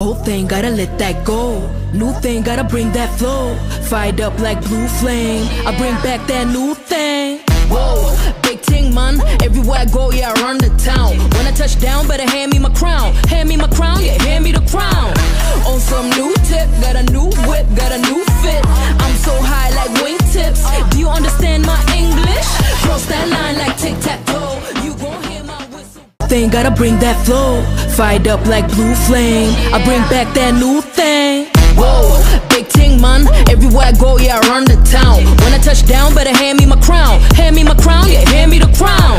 Old thing, gotta let that go. New thing, gotta bring that flow. Fired up like blue flame. I bring back that new thing. Whoa, big ting, man. Everywhere I go, yeah, I run the town. When I touch down, better hand me my crown. Hand me my crown, yeah, hand me the crown. On some new tip, got a new whip, got a new fit. I'm so high like wingtips. Do you understand my English? Cross that line like tic tac toe. You gon' hear my whistle. Thing gotta bring that flow. Fired up like blue flame. I bring back that new thing. Whoa, big ting, man. Everywhere I go, yeah, I run the town. When I touch down, better hand me my crown. Hand me my crown, yeah, hand me the crown.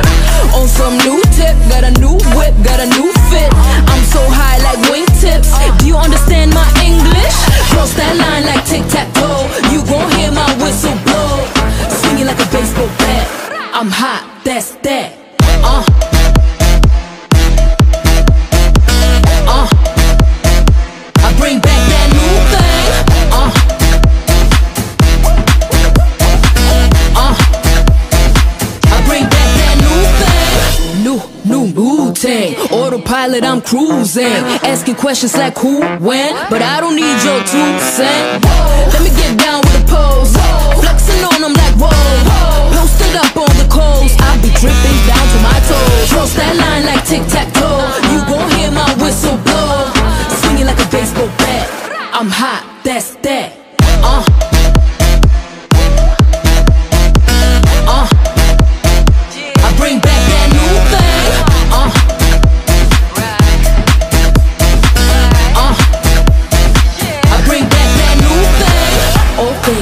On some new tip, got a new whip, got a new fit. I'm so high like wingtips. Do you understand my English? Cross that line like tic tac toe. You gon' hear my whistle blow. Swinging like a baseball bat. I'm hot, that's that. Autopilot, I'm cruising. Asking questions like who, when, but I don't need your two cent. Let me get down with the pose. Flexing on them like whoa. Posted up on the coast. I be dripping down to my toes. Cross that line like tic tac toe. You gon' hear my whistle blow. Swinging like a baseball bat. I'm hot, that's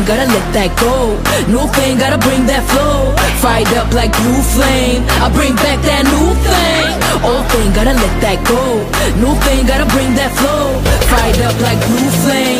gotta let that go. New thing, gotta bring that flow. Fired up like blue flame. I bring back that new thing Old thing, gotta let that go. New thing, gotta bring that flow. Fired up like blue flame.